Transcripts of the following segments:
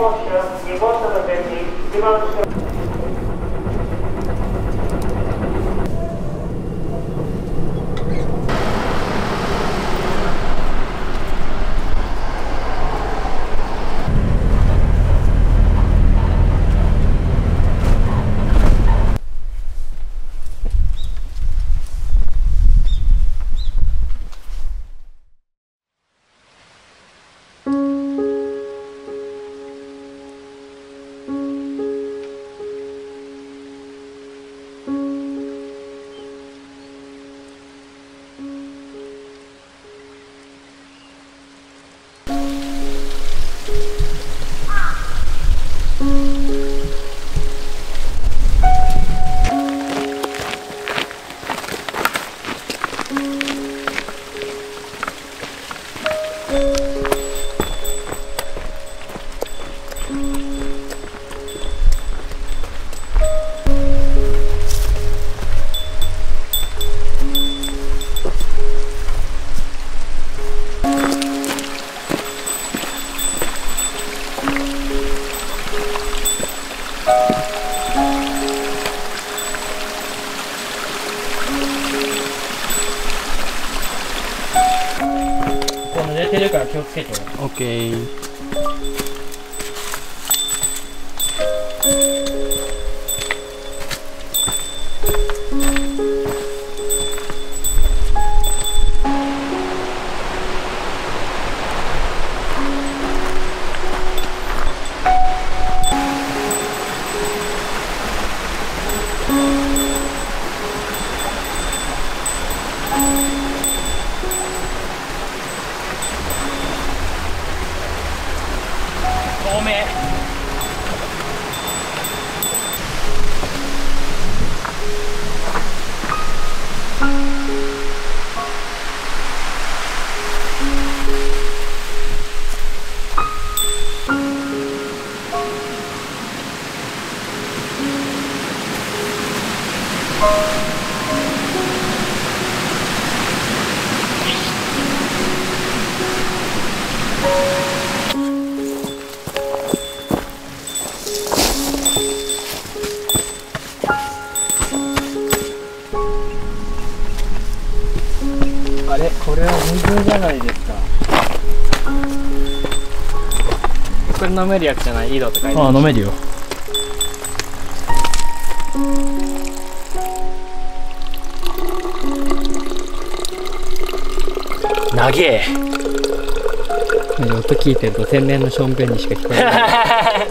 号車2号車の前 つこれは水じゃないですか。これ飲めるやつじゃない？井戸とかああ飲めるよ。長え音聞いてると天然のションベンにしか聞こえない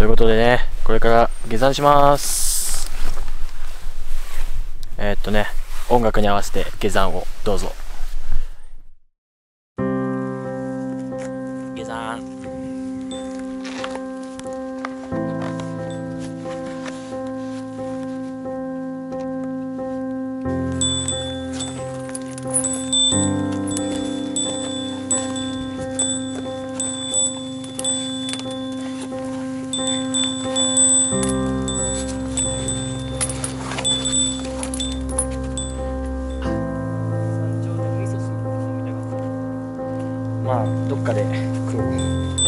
ということでね、これから下山します。えー、っとね、音楽に合わせて下山をどうぞ。まあ、どっかで食おう。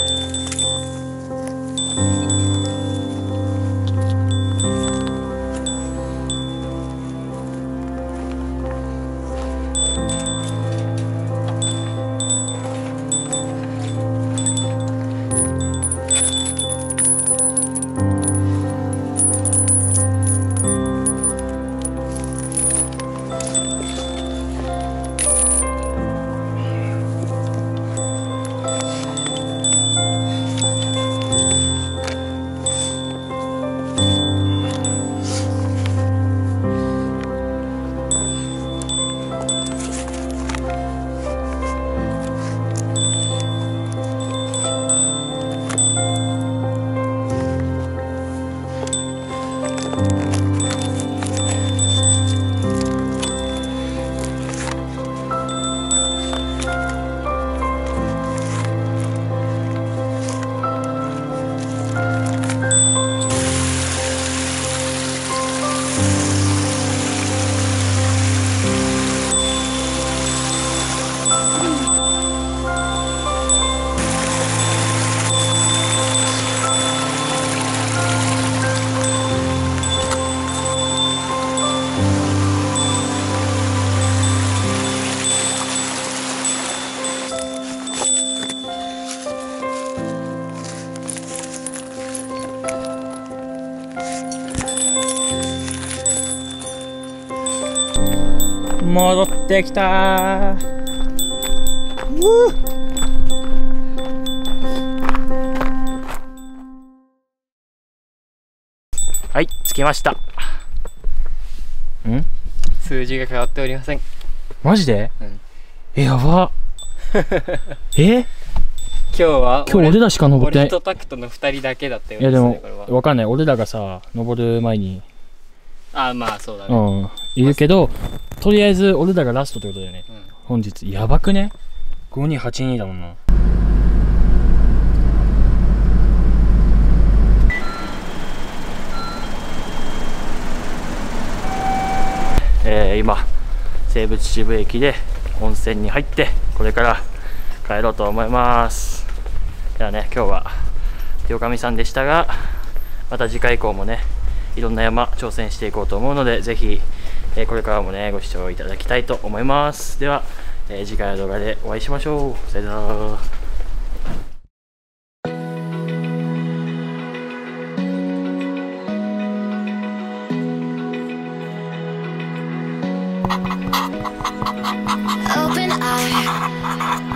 戻ってきた。はい着きました。ん？数字が変わっておりません。マジで、うん。えやば。え？今日は今日俺らしか登ってない。俺とタクトの2人だけだったよいやでもわかんない。俺らがさ登る前に。あまあそうだね、うん。いるけどとりあえず俺らがラストってことだよね。うん。本日。やばくね？5282だもんな。えー、今西武秩父駅で温泉に入ってこれから帰ろうと思いますではね今日は手女将さんでしたがまた次回以降もねいろんな山挑戦していこうと思うのでぜひ、えーこれからもねご視聴いただきたいと思います。では、えー次回の動画でお会いしましょう。さよなら。